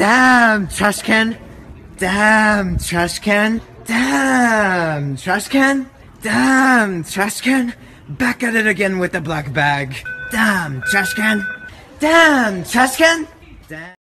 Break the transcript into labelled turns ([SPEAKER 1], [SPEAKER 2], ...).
[SPEAKER 1] Damn, trash can. Damn, trash can. Damn, trash can. Damn, trash can. Back at it again with the black bag. Damn, trash can. Damn, trash can. Damn.